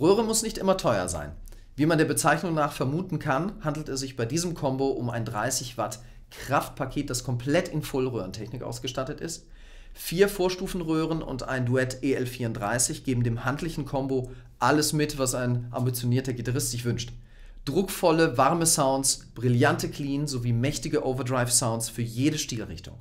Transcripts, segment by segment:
Röhre muss nicht immer teuer sein. Wie man der Bezeichnung nach vermuten kann, handelt es sich bei diesem Combo um ein 30 Watt Kraftpaket, das komplett in Vollröhrentechnik ausgestattet ist. Vier Vorstufenröhren und ein Duett EL34 geben dem handlichen Combo alles mit, was ein ambitionierter Gitarrist sich wünscht. Druckvolle, warme Sounds, brillante Clean sowie mächtige Overdrive-Sounds für jede Stilrichtung.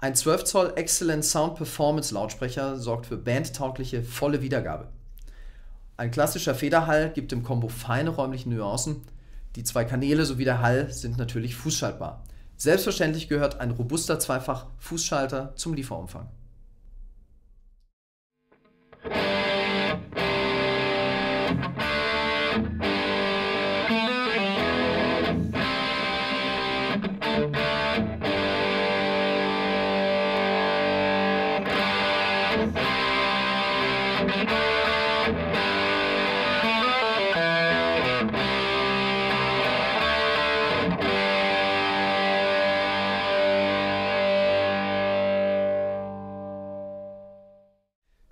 Ein 12 Zoll Excellent Sound Performance Lautsprecher sorgt für bandtaugliche, volle Wiedergabe. Ein klassischer Federhall gibt dem Combo feine räumliche Nuancen. Die zwei Kanäle sowie der Hall sind natürlich fußschaltbar. Selbstverständlich gehört ein robuster Zweifach-Fußschalter zum Lieferumfang.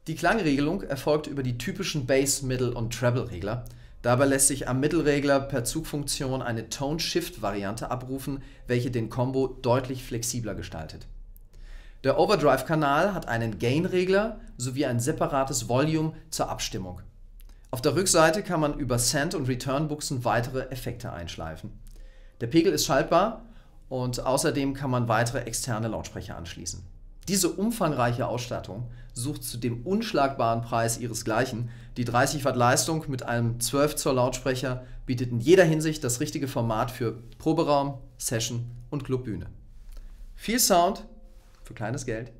Die Klangregelung erfolgt über die typischen Bass-, Middle- und Treble-Regler. Dabei lässt sich am Mittelregler per Zugfunktion eine Tone-Shift-Variante abrufen, welche den Combo deutlich flexibler gestaltet. Der Overdrive-Kanal hat einen Gain-Regler sowie ein separates Volume zur Abstimmung. Auf der Rückseite kann man über Send- und Return-Buchsen weitere Effekte einschleifen. Der Pegel ist schaltbar und außerdem kann man weitere externe Lautsprecher anschließen. Diese umfangreiche Ausstattung sucht zu dem unschlagbaren Preis ihresgleichen. Die 30 Watt Leistung mit einem 12 Zoll Lautsprecher bietet in jeder Hinsicht das richtige Format für Proberaum, Session und Clubbühne. Viel Sound für kleines Geld.